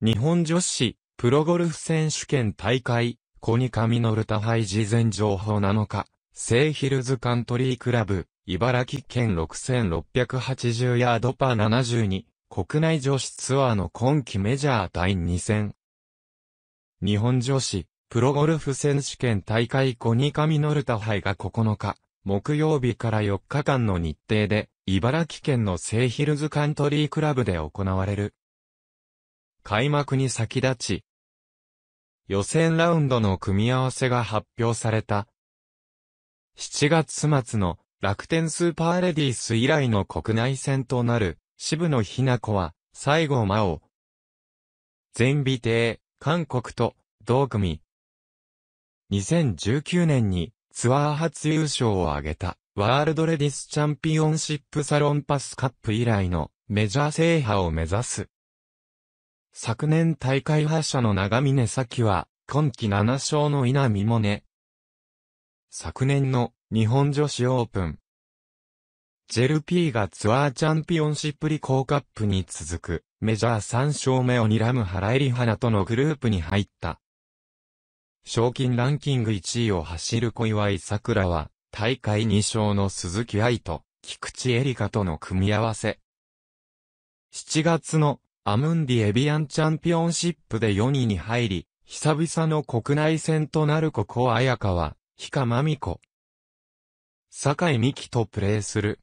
日本女子、プロゴルフ選手権大会、コニカミノルタ杯事前情報7日、セイヒルズカントリークラブ、茨城県6680ヤードパー72、国内女子ツアーの今季メジャー第2戦。日本女子、プロゴルフ選手権大会コニカミノルタ杯が9日、木曜日から4日間の日程で、茨城県のセイヒルズカントリークラブで行われる。開幕に先立ち、予選ラウンドの組み合わせが発表された。7月末の楽天スーパーレディース以来の国内戦となる渋野日向子は西郷真央。全美貞、韓国と同組。2019年にツアー初優勝を挙げたワールドレディスチャンピオンシップサロンパスカップ以来のメジャー制覇を目指す。昨年大会覇者の長峰咲は今季7勝の稲見萌寧。昨年の日本女子オープン。ジェル P がツアーチャンピオンシップリコーカップに続くメジャー3勝目を睨む原入花とのグループに入った。賞金ランキング1位を走る小祝桜は、大会2勝の鈴木愛と、菊池エリカとの組み合わせ。7月のアムンディエビアンチャンピオンシップで4位に入り、久々の国内戦となるここ彩香は、氷川真美子。坂井美希とプレーする。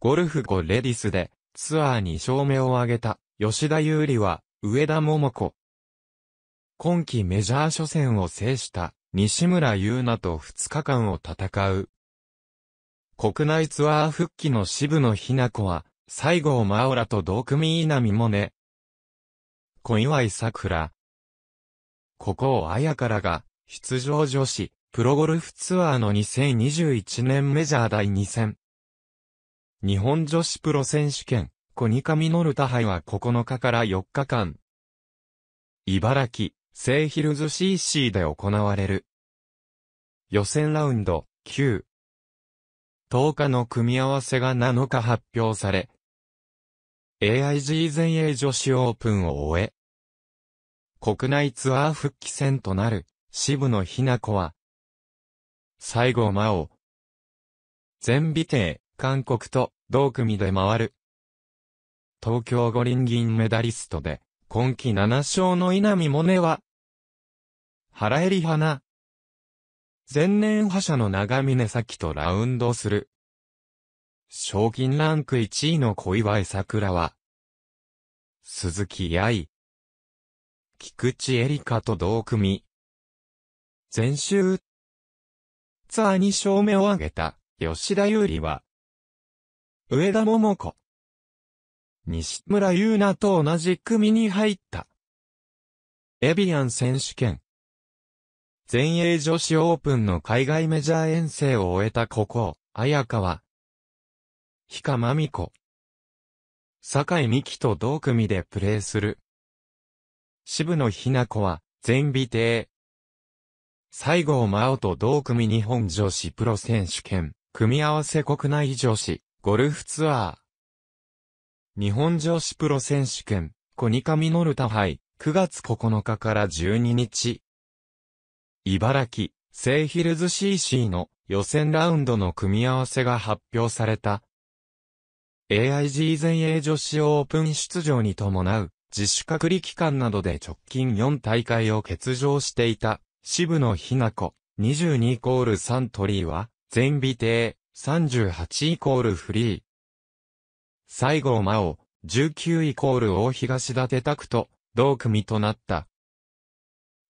ゴルフ5レディスで、ツアー2勝目を挙げた、吉田優里は、上田桃子。今季メジャー初戦を制した西村優奈と2日間を戦う。国内ツアー復帰の渋野日向子は、西郷真央らと同組稲見萌寧。小祝桜。ここを綾からが、出場女子、プロゴルフツアーの2021年メジャー第2戦。日本女子プロ選手権、コニカミノルタ杯は9日から4日間。茨城、セイヒルズ CC で行われる。予選ラウンド9。10日の組み合わせが7日発表され、AIG 全英女子オープンを終え、国内ツアー復帰戦となる渋野日向子は、西郷真央、全美艇、韓国と同組で回る。東京五輪銀メダリストで、今季7勝の稲見萌寧は、原襟花。前年覇者の長峰咲とラウンドする。賞金ランク1位の小祝桜は、鈴木愛。菊池エリカと同組。前週、ツアー2勝目を挙げた吉田優里は、上田桃子。西村優奈と同じ組に入った。エビアン選手権。全英女子オープンの海外メジャー遠征を終えたここ、綾香は、氷川真美子、坂井美希と同組でプレーする。渋野日向子は、全美艇。西郷真央と同組日本女子プロ選手権、組み合わせ国内女子、ゴルフツアー。日本女子プロ選手権、コニカミノルタ杯、9月9日から12日、茨城、セイヒルズ CC の予選ラウンドの組み合わせが発表された。AIG 全英女子オープン出場に伴う自主隔離期間などで直近4大会を欠場していた渋野日向子22イコールサントリーは全美艇38イコールフリー。西郷真央19イコール大東立拓と同組となった。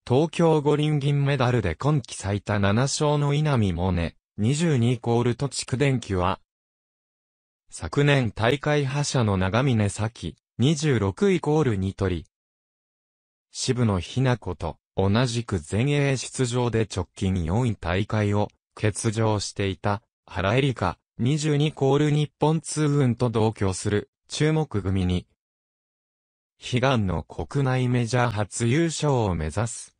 東京五輪銀メダルで今季最多7勝の稲見萌寧、22イコールと蓄電機は、昨年大会覇者の長峰咲、26イコールニトリ。渋野日向子と同じく全英出場で直近4位大会を欠場していた原エリカ、22コール日本通運と同居する注目組に、悲願の国内メジャー初優勝を目指す。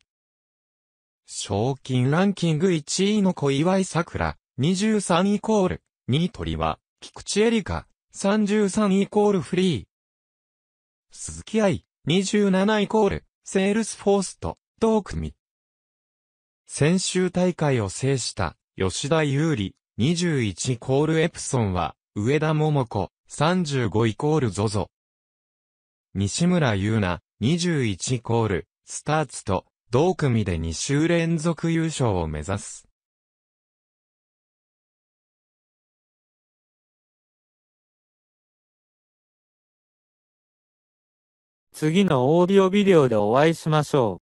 賞金ランキング1位の小祝さくら、23イコール、ニトリは、菊地絵理香、33イコールフリー。鈴木愛、27イコール、セールスフォースと、同組。先週大会を制した、吉田優利、21イコールエプソンは、上田桃子、35イコールゾゾ。西村優奈、21イコール、スターツと、同組で2週連続優勝を目指す。次のオーディオビデオでお会いしましょう。